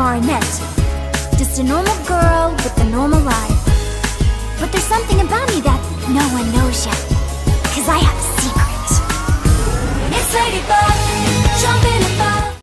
Marinette. Just a normal girl with a normal life. But there's something about me that no one knows yet. Cause I have a secret. It's Ladybug!